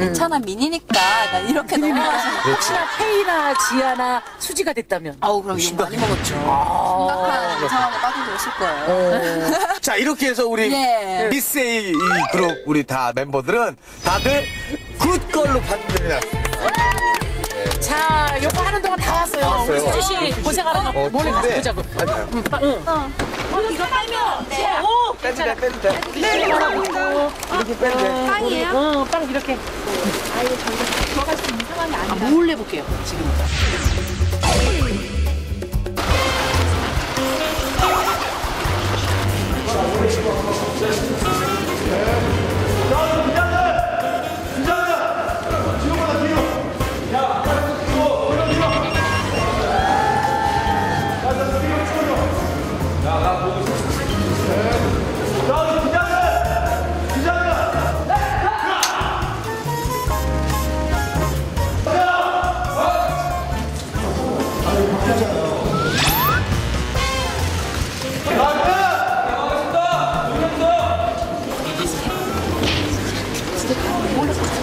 괜찮아 미니니까. 난 이렇게 넘어가시는 혹시나 페이나 지아나 수지가 됐다면. 아우 그럼 욕 많이 먹었죠. 심각한 상황에 빠져들었을 거예요. 자 이렇게 해서 우리 예. 미세이 이 그룹 우리 다 멤버들은 다들 굿걸로 판정이 자, 요거 하는 동안 다 왔어요. 왔어요. 우리 수지 씨 고생하는 거 몰래 가서 보자고. 맞아요. 이거 빨면 네. 오, 빼도 돼, 빼도 돼. 네. 이렇게 빼도 돼. 빵이에요? 어, 빵 이렇게. 아, 이거 저희가 들어갈 수 있는 상황이 아니라. 아, 몰래 볼게요, 지금.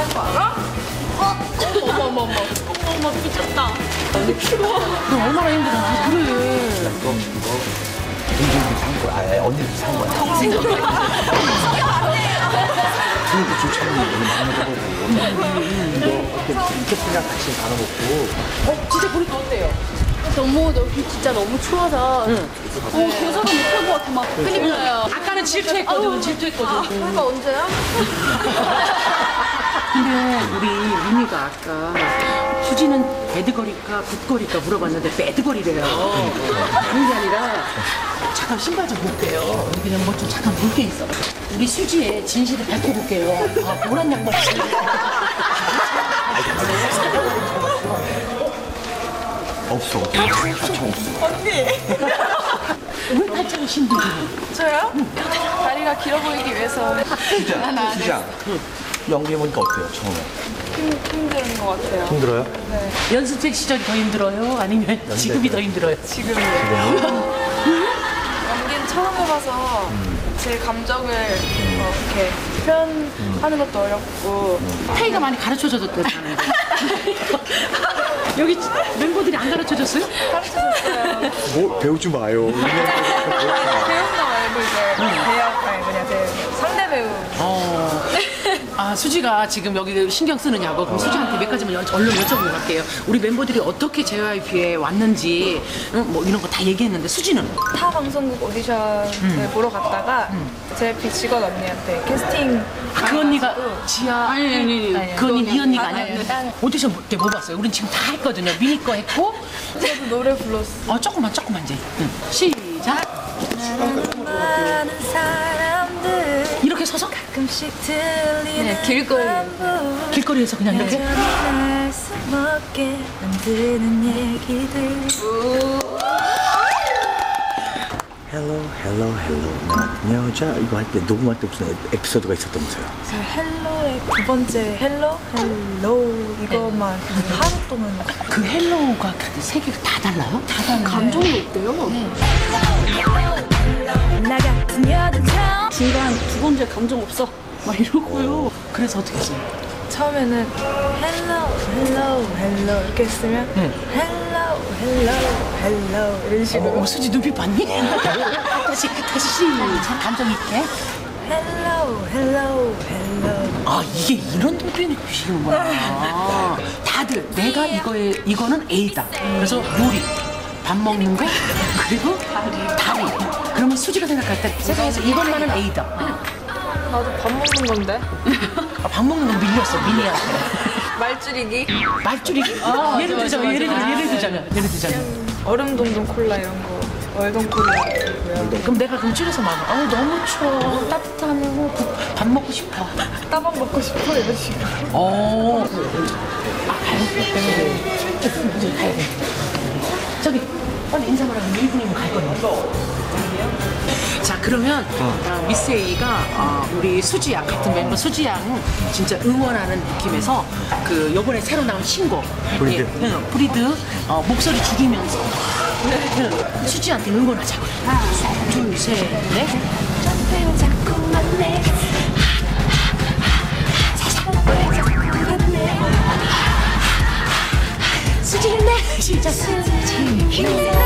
오랜만인 거 알아? 어? 어머, 어머, 어머. 어머, 어머, 미쳤다. 너 얼마나 힘들어. 아, 그래. 아, 언니도 산 거야. 어, 진짜 보니까 어때요? 너무 여기 진짜 너무 추워서 어, 교사가 못할 것 같아 막 나요. 아까는 질투했거든, 질투했거든. 그러니까 언제야? 근데 우리 미미가 아까 수지는 배드거리까 굿거리까 물어봤는데 배드거리래요. 그런 게 아니라 잠깐 신발 좀 볼게요. 우리 그냥 뭐 좀 잠깐 볼 게 있어. 우리 수지의 진실을 밝혀볼게요. 아, 노란 양말 신고. 없어. 왜 팔짱을 신들고? 저요? 다리가 길어 보이기 위해서 수장, 수장. 연기해보니까 어때요, 처음에? 힘든 것 같아요. 힘들어요? 연습생 시절이 더 힘들어요? 아니면 지금이 더 힘들어요? 지금이요. 연기는 처음 해봐서 제 감정을 어, 이렇게 표현하는 것도 어렵고 태희가 많이 가르쳐줬다잖아요. 여기 멤버들이 안 가르쳐줬어요? 가르쳐줬어요. 뭐, 배우지 마요. 거 말고 이제 배역 아니 뭐냐 그 상대 배우 어. 아, 수지가 지금 여기 신경 쓰느냐고. 그럼 수지한테 몇 가지만 여- 얼른 여쭤보고 갈게요. 우리 멤버들이 어떻게 JYP에 왔는지, 응, 뭐 이런 거 다 얘기했는데, 수지는? 타 방송국 오디션을 보러 갔다가 JYP 직원 언니한테 캐스팅 아, 그 언니가 지아. 아니, 아니, 아니, 그 언니, 이 언니가 아니, 아니야. 아니. 오디션 때뭐 봤어요? 우린 지금 다 했거든요. 미니 거 했고, 저도 노래 불렀어. 어, 조금만, 조금만 이제. 응. 시작. 많은 사람들 이렇게 서서 가끔씩 들리는 네, 길거리. 길거리에서 그냥 이렇게. hello hello hello 나 여자 이거 할 때 녹음할 때 무슨 에- 에피소드가 있었다면서요 저 hello의 두 번째 hello hello 이것만 하루 동안 그 hello가 세 개가 다 달라요? 다 달라요. 감정이 어때요? 나 같은 여자처럼 중간 두 번째 감정 없어 막 이러고요. 그래서 어떻게 했어요? 처음에는 hello hello hello 이렇게 했으면 hello hello hello 이런 식으로 어, 수지 눈빛 봤니? 다시, 다시 시작. 감정 있게. hello hello hello 아, 이게 이런 눈빛이구나. 다들 내가 이거에, 이거는 A다. 그래서 요리, 밥 먹는 거, 그리고 다리. 그러면 수지가 생각할 때 세상에서 이것만은 A다. 나도 밥 먹는 건데 아, 밥 먹는 건 밀렸어, 미니한테. 말줄이기 말줄이기? 예를 들자면, 예를 들자면, 예를 들자면, 예를 들자면. 얼음 동동 콜라 이런 거 얼동 콜라 그럼 내가 그럼 줄여서 말해. 아 너무 추워. 따뜻하고 밥 먹고 싶어. 따박 먹고 싶어 이런 식으로. 어. 아, 돼. 저기, 빨리 인사만 하면 1분이면 갈. 자, 그러면 어, Miss A가 어, 우리 수지 양, 같은 멤버 수지 양 진짜 응원하는 느낌에서 그 요번에 새로 나온 신곡. Breathe. 예, 응, Breathe 어, 목소리 줄이면서 응, 수지한테 응원하자고요. 하나, 둘, 셋, 넷. 왜 자꾸만 내왜 자꾸만 내 수지는 내 시작 수지 힘내